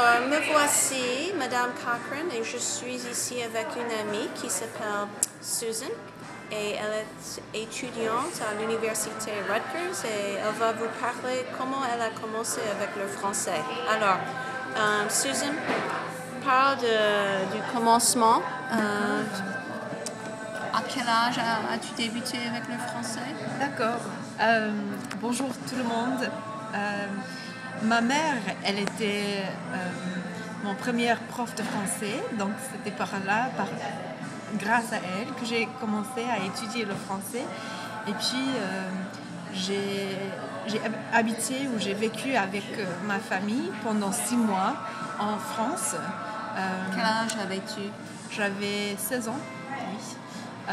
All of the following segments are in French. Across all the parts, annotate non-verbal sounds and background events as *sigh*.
Alors, me voici, Madame Cochran, et je suis ici avec une amie qui s'appelle Susan. Et elle est étudiante à l'université Rutgers et elle va vous parler comment elle a commencé avec le français. Alors, euh, Susan, parle du commencement. Euh, à quel âge as- as-tu débuté avec le français? D'accord. Euh, bonjour tout le monde. Ma mère, elle était euh, mon première prof de français, donc c'était par là, par, grâce à elle, que j'ai commencé à étudier le français. Et puis, euh, j'ai j'ai hab- habité ou j'ai vécu avec euh, ma famille pendant six mois en France. Euh, Quel âge avais-tu? j'avais 16 ans, oui. Euh,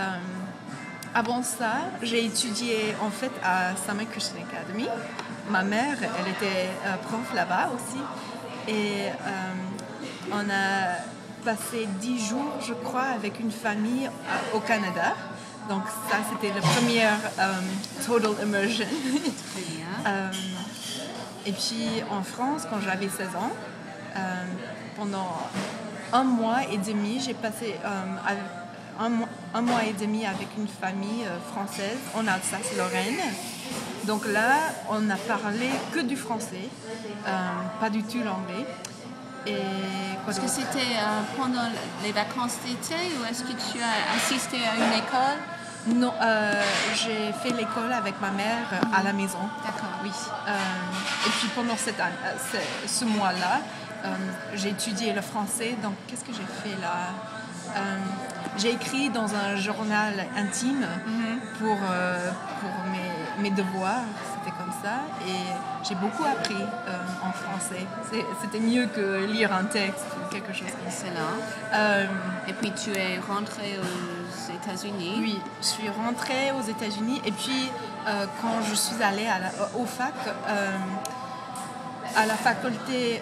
avant ça, j'ai étudié en fait à Summer Christian Academy. Ma mère, elle était euh, prof là-bas aussi. Et euh, on a passé 10 jours, je crois, avec une famille euh, au Canada. Donc ça, c'était la première total immersion. Très bien. *laughs* Et puis en France, quand j'avais 16 ans, pendant un mois et demi, j'ai passé un, mois, un mois et demi avec une famille française en Alsace-Lorraine. Donc là, on a parlé que du français, euh, pas du tout l'anglais. Et Est-ce que c'était euh, pendant les vacances d'été ou est-ce que tu as assisté à une école? Non, euh, j'ai fait l'école avec ma mère à la maison. D'accord. Oui. Et puis pendant cette ce, ce mois-là, j'ai étudié le français. Donc qu'est-ce que j'ai fait là? J'ai écrit dans un journal intime pour, euh, pour mes, mes devoirs. C'était comme ça. Et j'ai beaucoup appris euh, en français. C'était mieux que lire un texte ou quelque chose comme ça. Euh, Et puis tu es rentré aux États-Unis. oui, je suis rentrée aux États-Unis et puis euh, quand je suis allée à la, au fac, euh, à la faculté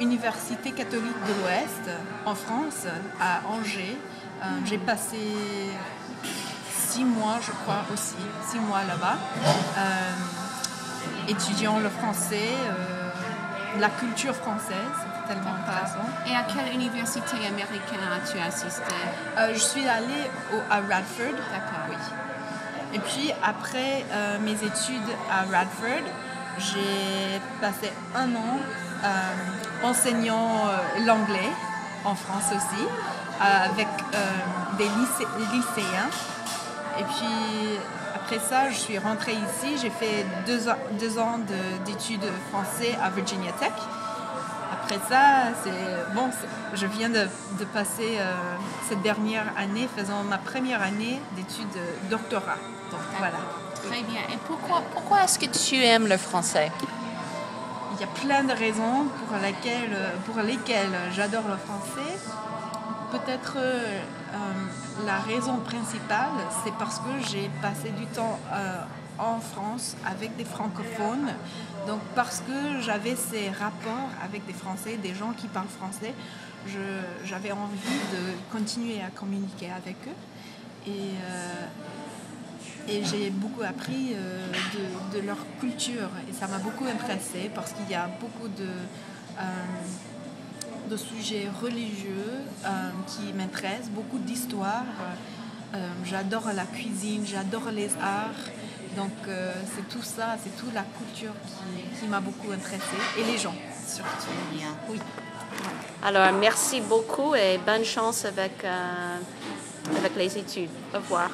Université catholique de l'Ouest en France, à Angers, euh, j'ai passé six mois, je crois aussi, six mois là-bas, euh, étudiant le français, euh, la culture française, c'était tellement intéressant. Et à quelle université américaine as-tu assisté? Euh, je suis allée au- à Radford. D'accord. Oui. Et puis après mes études à Radford, j'ai passé un an enseignant l'anglais en France aussi, avec euh, des lycé- lycéens. Et puis après ça, je suis rentrée ici. J'ai fait deux, ans- deux ans de- d'études français à Virginia Tech. Après ça, c'est bon. Je viens de, de passer euh, cette dernière année faisant ma première année d'études doctorat. Donc voilà. Très bien. Et pourquoi, pourquoi est-ce que tu aimes le français? Il y a plein de raisons pour lesquelles, euh, pour lesquelles j'adore le français. Peut-être euh, euh, la raison principale, c'est parce que j'ai passé du temps euh, en France avec des francophones. Donc parce que j'avais ces rapports avec des Français, des gens qui parlent français, j'avais envie de continuer à communiquer avec eux. Et, j'ai beaucoup appris de, leur culture et ça m'a beaucoup intéressée parce qu'il y a beaucoup de, de sujets religieux euh, qui m'intéressent, beaucoup d'histoires. Euh, j'adore la cuisine, j'adore les arts. Donc euh, c'est tout ça, c'est toute la culture qui, qui m'a beaucoup intéressée et les gens surtout. Oui. Alors, merci beaucoup et bonne chance avec, avec les études. Au revoir.